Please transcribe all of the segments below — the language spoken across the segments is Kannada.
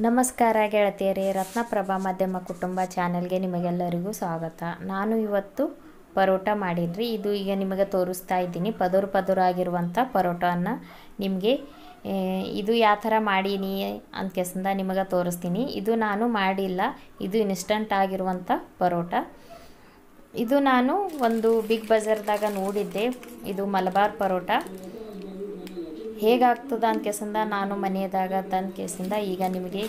ನಮಸ್ಕಾರ ಗೆಳತಿಯರೇ, ರತ್ನಪ್ರಭಾ ಮಾಧ್ಯಮ ಕುಟುಂಬ ಚಾನೆಲ್ಗೆ ನಿಮಗೆಲ್ಲರಿಗೂ ಸ್ವಾಗತ. ನಾನು ಇವತ್ತು ಪರೋಟ ಮಾಡೀನಿ ಇದು ಈಗ ನಿಮಗೆ ತೋರಿಸ್ತಾ ಇದ್ದೀನಿ. ಪದರು ಪದುರಾಗಿರುವಂಥ ಪರೋಟವನ್ನು ನಿಮಗೆ ಇದು ಯಾವ ಥರ ಮಾಡೀನಿ ಅಂದ್ಕೆಸಂದ ನಿಮಗೆ ತೋರಿಸ್ತೀನಿ. ಇದು ನಾನು ಮಾಡಿಲ್ಲ. ಇದು ಇನ್ಸ್ಟಂಟ್ ಆಗಿರುವಂಥ ಪರೋಟ. ಇದು ನಾನು ಒಂದು ಬಿಗ್ ಬಜಾರ್ದಾಗ ನೋಡಿದ್ದೆ. ಇದು ಮಲಬಾರ್ ಪರೋಟ. ಹೇಗಾಗ್ತದ ಅಂತ ಕೇಸಿಂದ ನಾನು ಮನೆಯದಾಗ ತಂದು ಕೇಸಿಂದ ಈಗ ನಿಮಗೆ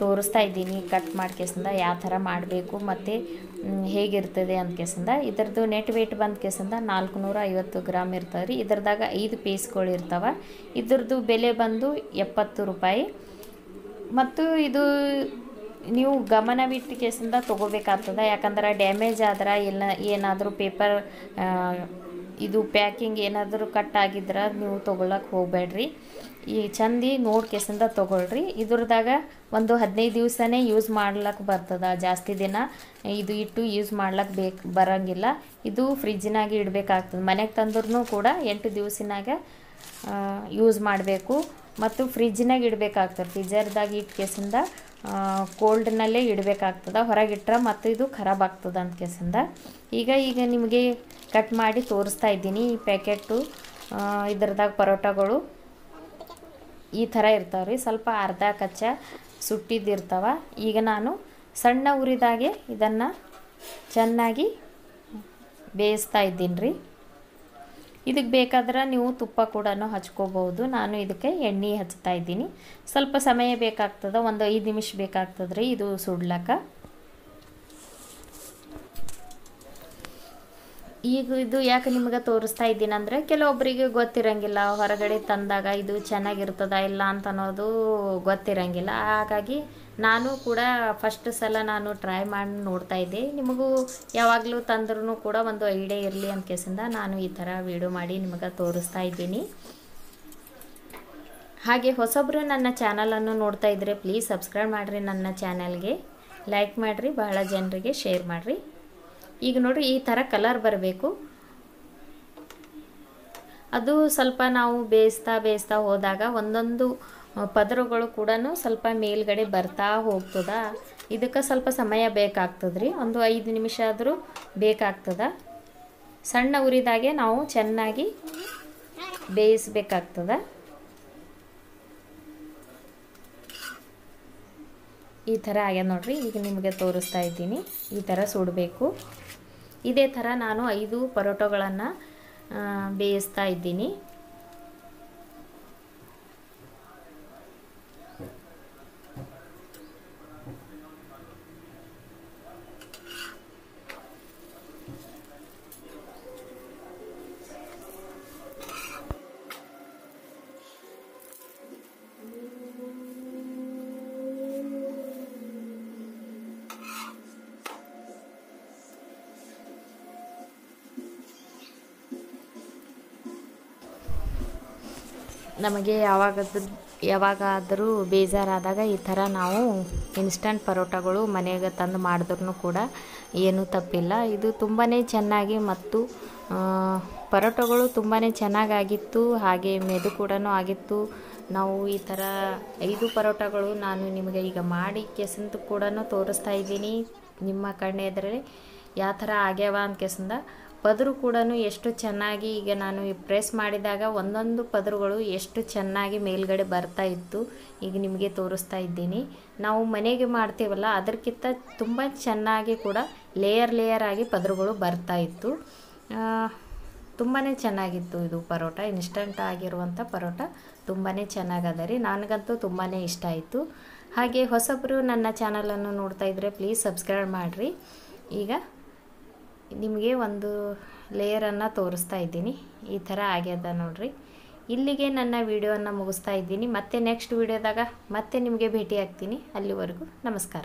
ತೋರಿಸ್ತಾ ಇದ್ದೀನಿ ಕಟ್ ಮಾಡಿ ಕೇಸಿಂದ ಯಾವ ಥರ ಮಾಡಬೇಕು ಮತ್ತು ಹೇಗಿರ್ತದೆ ಅಂತ ಕೇಸಿಂದ. ಇದ್ರದ್ದು ನೆಟ್ ವೇಟ್ ಬಂದ ಕೇಸಿಂದ ನಾಲ್ಕುನೂರ ಐವತ್ತು ಗ್ರಾಮ್ ಇರ್ತವೆ ರೀ. ಇದ್ರದಾಗ ಐದು ಪೀಸ್ಗಳು ಇರ್ತಾವೆ. ಇದ್ರದ್ದು ಬೆಲೆ ಬಂದು ಎಪ್ಪತ್ತು ರೂಪಾಯಿ. ಮತ್ತು ಇದು ನೀವು ಗಮನವಿಟ್ಟು ಕೇಸಿಂದ ತೊಗೋಬೇಕಾಗ್ತದೆ. ಯಾಕಂದ್ರೆ ಡ್ಯಾಮೇಜ್ ಆದ್ರೆ ಇಲ್ಲ ಏನಾದರೂ ಪೇಪರ್ ಇದು ಪ್ಯಾಕಿಂಗ್ ಏನಾದರೂ ಕಟ್ ಆಗಿದ್ರೆ ನೀವು ತೊಗೊಳಕ್ಕೆ ಹೋಗಬೇಡ್ರಿ. ಈ ಚಂದಿ ನೋಡಿ ಕೆಸಿಂದ ತೊಗೊಳ್ರಿ. ಇದ್ರದಾಗ ಒಂದು ಹದಿನೈದು ದಿವಸನೇ ಯೂಸ್ ಮಾಡ್ಲಕ್ಕೆ ಬರ್ತದೆ ಜಾಸ್ತಿ ದಿನ. ಇದು ಇಟ್ಟು ಯೂಸ್ ಮಾಡ್ಲಕ್ಕೆ ಬೇಕು ಬರೋಂಗಿಲ್ಲ. ಇದು ಫ್ರಿಜ್ನಾಗೆ ಇಡಬೇಕಾಗ್ತದೆ. ಮನೆಗೆ ತಂದ್ರೂ ಕೂಡ ಎಂಟು ದಿವಸಿನಾಗ ಯೂಸ್ ಮಾಡಬೇಕು. ಮತ್ತು ಫ್ರಿಜ್ನಾಗ ಇಡಬೇಕಾಗ್ತದೆ. ಫ್ರಿಜರ್ದಾಗ ಇಟ್ಟು ಕೇಸಿಂದ ಕೋಲ್ಡ್ನಲ್ಲೇ ಇಡಬೇಕಾಗ್ತದೆ. ಹೊರಗಿಟ್ರೆ ಮತ್ತು ಇದು ಖರಾಬ್ ಆಗ್ತದೆ ಅಂತ ಕೇಸಿಂದ. ಈಗ ಈಗ ನಿಮಗೆ ಕಟ್ ಮಾಡಿ ತೋರಿಸ್ತಾ ಇದ್ದೀನಿ. ಈ ಪ್ಯಾಕೆಟು ಇದ್ರದಾಗ ಪರೋಟಗಳು ಈ ಥರ ಇರ್ತಾವೆ ರೀ ಸ್ವಲ್ಪ ಅರ್ಧ ಕಚ್ಚ ಸುಟ್ಟಿದ್ದಿರ್ತಾವ ಈಗ ನಾನು ಸಣ್ಣ ಉರಿದಾಗೆ ಇದನ್ನು ಚೆನ್ನಾಗಿ ಬೇಯಿಸ್ತಾ ಇದ್ದೀನಿ ರೀ ಇದಕ್ಕೆ ಬೇಕಾದ್ರೆ ನೀವು ತುಪ್ಪ ಕೂಡ ಹಚ್ಕೋಬಹುದು ನಾನು ಇದಕ್ಕೆ ಎಣ್ಣೆ ಹಚ್ತಾ ಇದ್ದೀನಿ. ಸ್ವಲ್ಪ ಸಮಯ ಬೇಕಾಗ್ತದೆ. ಒಂದು ಐದು ನಿಮಿಷ ಬೇಕಾಗ್ತದ್ರಿ. ಇದು ಸುಡ್ಲಕ್ಕ. ಈಗ ಇದು ಯಾಕೆ ನಿಮಗೆ ತೋರಿಸ್ತಾ ಇದ್ದೀನಿ ಅಂದರೆ ಕೆಲವೊಬ್ಬರಿಗೆ ಗೊತ್ತಿರಂಗಿಲ್ಲ, ಹೊರಗಡೆ ತಂದಾಗ ಇದು ಚೆನ್ನಾಗಿರ್ತದ ಇಲ್ಲ ಅಂತ ಅನ್ನೋದು ಗೊತ್ತಿರಂಗಿಲ್ಲ. ಹಾಗಾಗಿ ನಾನು ಕೂಡ ಫಸ್ಟ್ ಸಲ ನಾನು ಟ್ರೈ ಮಾಡಿ ನೋಡ್ತಾ ಇದ್ದೆ. ನಿಮಗೂ ಯಾವಾಗಲೂ ತಂದ್ರೂ ಕೂಡ ಒಂದು ಐಡಿಯಾ ಇರಲಿ ಅಂತ ಕೇಸಿಂದ ನಾನು ಈ ಥರ ವಿಡಿಯೋ ಮಾಡಿ ನಿಮಗೆ ತೋರಿಸ್ತಾ ಇದ್ದೀನಿ. ಹಾಗೆ ಹೊಸೊಬ್ಬರು ನನ್ನ ಚಾನಲನ್ನು ನೋಡ್ತಾ ಇದ್ದರೆ ಪ್ಲೀಸ್ ಸಬ್ಸ್ಕ್ರೈಬ್ ಮಾಡಿರಿ ನನ್ನ ಚಾನಲ್ಗೆ ಲೈಕ್ ಮಾಡಿರಿ, ಬಹಳ ಜನರಿಗೆ ಶೇರ್ ಮಾಡಿರಿ. ಈಗ ನೋಡಿ ಈ ಥರ ಕಲರ್ ಬರಬೇಕು. ಅದು ಸ್ವಲ್ಪ ನಾವು ಬೇಯಿಸ್ತಾ ಬೇಯಿಸ್ತಾ ಹೋದಾಗ ಒಂದೊಂದು ಪದರುಗಳು ಕೂಡ ಸ್ವಲ್ಪ ಮೇಲ್ಗಡೆ ಬರ್ತಾ ಹೋಗ್ತದ. ಇದಕ್ಕೆ ಸ್ವಲ್ಪ ಸಮಯ ಬೇಕಾಗ್ತದ್ರಿ. ಒಂದು ಐದು ನಿಮಿಷ ಆದರೂ ಬೇಕಾಗ್ತದ. ಸಣ್ಣ ಉರಿದಾಗೆ ನಾವು ಚೆನ್ನಾಗಿ ಬೇಯಿಸ್ಬೇಕಾಗ್ತದ. ಈ ಥರ ಆಗ್ಯದ ನೋಡ್ರಿ. ಈಗ ನಿಮಗೆ ತೋರಿಸ್ತಾ ಇದ್ದೀನಿ. ಈ ಥರ ಸುಡಬೇಕು. ಇದೇ ಥರ ನಾನು ಐದು ಪರೋಟೋಗಳನ್ನು ಬೇಯಿಸ್ತಾ ಇದ್ದೀನಿ. ನಮಗೆ ಯಾವಾಗದ ಯಾವಾಗಾದರೂ ಬೇಜಾರಾದಾಗ ಈ ಥರ ನಾವು ಇನ್ಸ್ಟಂಟ್ ಪರೋಟಗಳು ಮನೆಗೆ ತಂದು ಮಾಡಿದ್ರೂ ಕೂಡ ಏನೂ ತಪ್ಪಿಲ್ಲ. ಇದು ತುಂಬಾ ಚೆನ್ನಾಗಿ ಮತ್ತು ಪರೋಟಗಳು ತುಂಬಾ ಚೆನ್ನಾಗಾಗಿತ್ತು, ಹಾಗೆ ಮೆದು ಕೂಡ ಆಗಿತ್ತು. ನಾವು ಈ ಥರ ಐದು ಪರೋಟಗಳು ನಾನು ನಿಮಗೆ ಈಗ ಮಾಡಿ ಕೆಸಂತ ಕೂಡ ತೋರಿಸ್ತಾ ಇದ್ದೀನಿ. ನಿಮ್ಮ ಕಣ್ಣೆದರಲ್ಲಿ ಯಾವ ಥರ ಆಗ್ಯಾವ ಅಂತ ಕೆಸಂದ. ಪದರು ಕೂಡ ಎಷ್ಟು ಚೆನ್ನಾಗಿ ಈಗ ನಾನು ಪ್ರೆಸ್ ಮಾಡಿದಾಗ ಒಂದೊಂದು ಪದರುಗಳು ಎಷ್ಟು ಚೆನ್ನಾಗಿ ಮೇಲ್ಗಡೆ ಬರ್ತಾ ಇತ್ತು ಈಗ ನಿಮಗೆ ತೋರಿಸ್ತಾ ಇದ್ದೀನಿ. ನಾವು ಮನೆಗೆ ಮಾಡ್ತೀವಲ್ಲ, ಅದಕ್ಕಿಂತ ತುಂಬ ಚೆನ್ನಾಗಿ ಕೂಡ ಲೇಯರ್ ಲೇಯರ್ ಆಗಿ ಪದರುಗಳು ಬರ್ತಾ ಇತ್ತು. ತುಂಬಾ ಚೆನ್ನಾಗಿತ್ತು ಇದು ಪರೋಟ ಇನ್ಸ್ಟಂಟ್ ಆಗಿರುವಂಥ ಪರೋಟ ತುಂಬಾ ಚೆನ್ನಾಗದ ರೀ, ನನಗಂತೂ ತುಂಬಾ ಇಷ್ಟ ಆಯಿತು. ಹಾಗೆ ಹೊಸಬರು ನನ್ನ ಚಾನಲನ್ನು ನೋಡ್ತಾ ಇದ್ದರೆ ಪ್ಲೀಸ್ ಸಬ್ಸ್ಕ್ರೈಬ್ ಮಾಡಿರಿ. ಈಗ ನಿಮಗೆ ಒಂದು ಲೇಯರನ್ನು ತೋರಿಸ್ತಾ ಇದ್ದೀನಿ. ಈ ಥರ ಆಗ್ಯದ ನೋಡಿರಿ. ಇಲ್ಲಿಗೆ ನನ್ನ ವಿಡಿಯೋನ ಮುಗಿಸ್ತಾ ಇದ್ದೀನಿ. ಮತ್ತೆ ನೆಕ್ಸ್ಟ್ ವಿಡಿಯೋದಾಗ ಮತ್ತೆ ನಿಮಗೆ ಭೇಟಿ ಆಗ್ತೀನಿ ಅಲ್ಲಿವರೆಗೂ ನಮಸ್ಕಾರ.